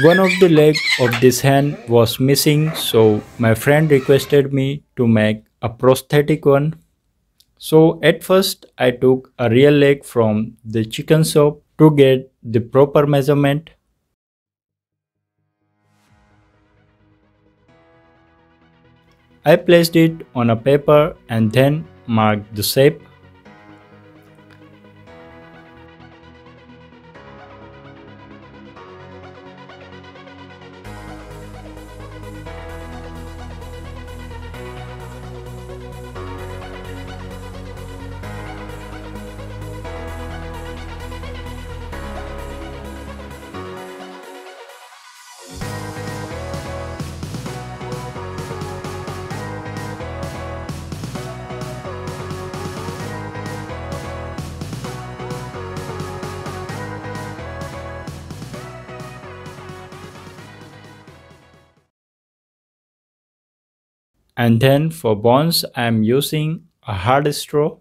One of the leg of this hand was missing so my friend requested me to make a prosthetic one. So at first I took a real leg from the chicken shop to get the proper measurement. I placed it on a paper and then marked the shape. And then for bones I am using a hard straw.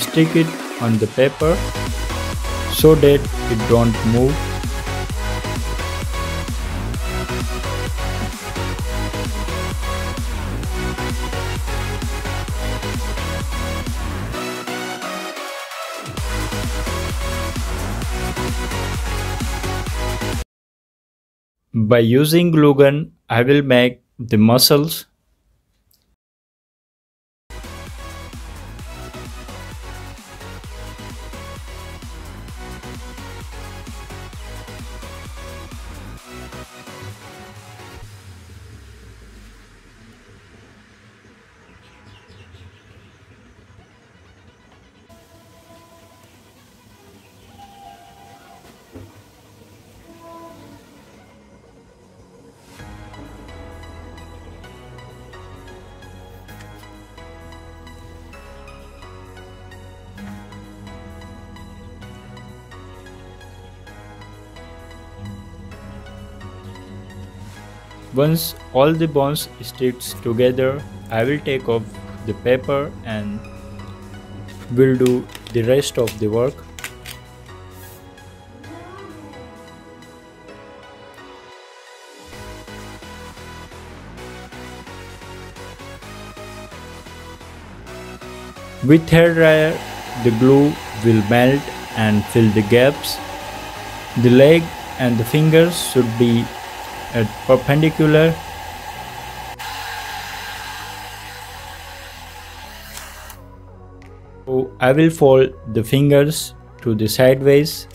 Stick it on the paper so that it don't move By using glue gun, I will make the muscles Once all the bones sticks together, I will take off the paper and will do the rest of the work. With hair dryer, the glue will melt and fill the gaps. The leg and the fingers should be at perpendicular so I will fold the fingers to the sideways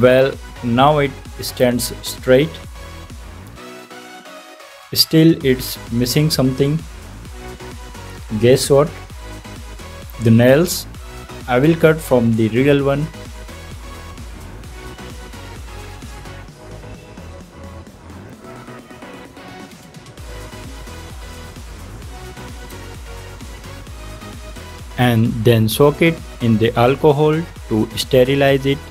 Well, now it stands straight. Still, it's missing something. Guess what? The nails. I will cut from the real one. and then soak it in the alcohol to sterilize it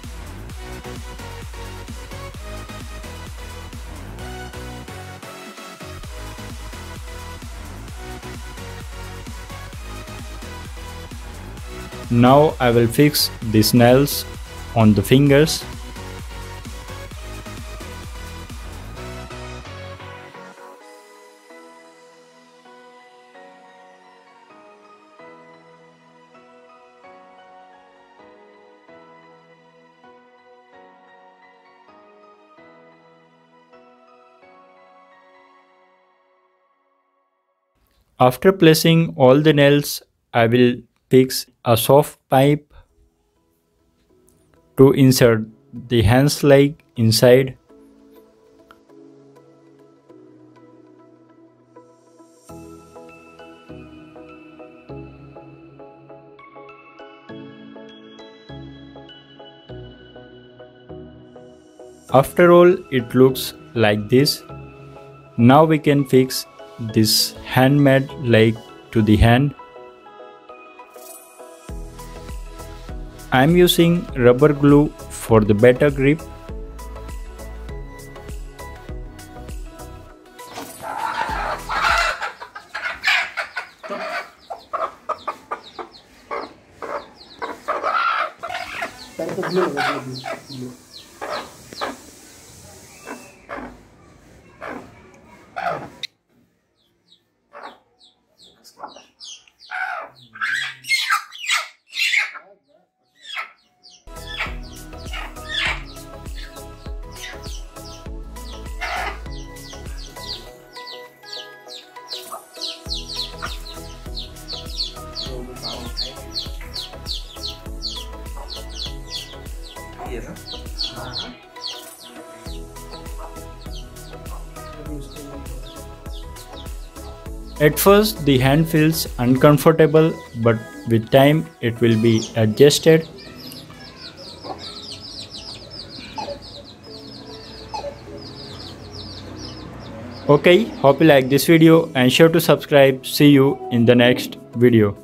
Now I will fix these nails on the fingers. After placing all the nails, I will fix a soft pipe to insert the hand's leg inside. After all, it looks like this. Now we can fix this handmade leg to the hand. I am using rubber glue for the better grip. At first the hand feels uncomfortable but with time it will be adjusted. Okay, hope you like this video and sure to subscribe. See you in the next video.